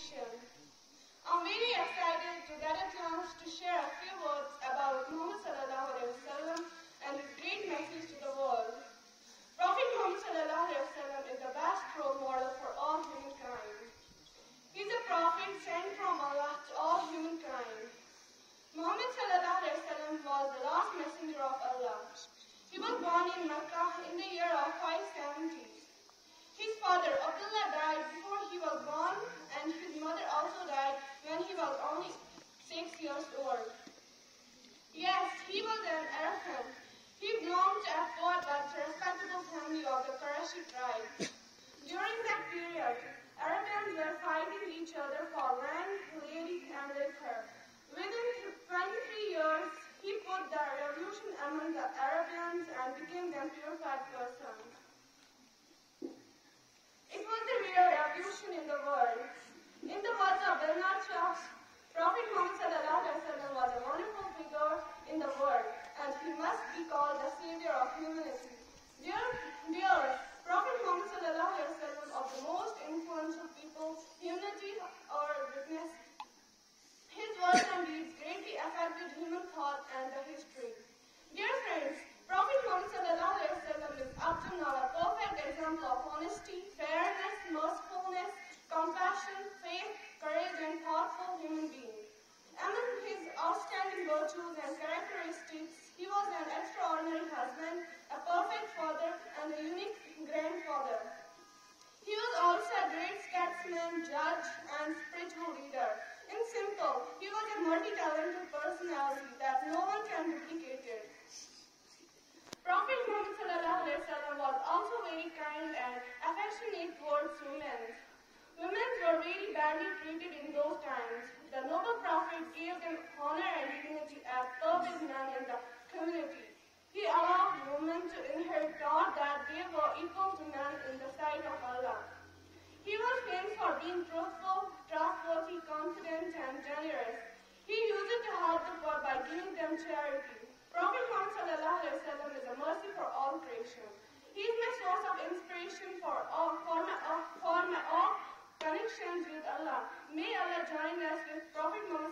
I'm very excited to get a chance to share a few words about Muhammad sallallahu alaihi wasallam and his great message to the world. Prophet Muhammad sallallahu alaihi wasallam is the best role model for all humankind. He's a prophet sent from Allah to all humankind. Muhammad sallallahu alaihi wasallam was the last messenger of Allah. He was born in Mecca in the year of 570. His father Abdullah died before he was born and his mother also died when he was only six years old. Yes, he was an Arab. He belonged to a poor but respectable family of the Qurayshi tribe. During that period, Arabians were fighting each other for land, ladies, and liquor. Within 23 years, he put the revolution among the Arabians and became them purified persons. It was a real revolution in the world. In the words of Bernard Shaw, Prophet Muhammad sallallahu alaihi wasallam was a wonderful figure in the world, and he must be called the savior. Dear, dear Prophet Muhammad alaihi wasallam of the most influential people, humanity or witness. His words and deeds greatly affected human thought and the history. Dear friends, Prophet Muhammad is up to now a perfect example of honesty, fairness, mercifulness, compassion, faith, courage, and thoughtful human being. Among his outstanding virtues and characteristics, he was an extraordinary husband, statesman, judge, and spiritual leader. In simple, he was a multi-talented personality that no one can duplicate it. Prophet Muhammad was also very kind and affectionate towards women. Women were very badly treated in those times. The noble gave them honor and dignity as service men in the community. He allowed women to inherit God that they were equal to men in the sight of Allah. He was famous for being truthful, trustworthy, confident, and generous. He used to help giving them charity. Prophet Muhammad is a mercy for all creation. He is my source of inspiration for all for my, for my all connections with Allah. May Allah join us with Prophet Muhammad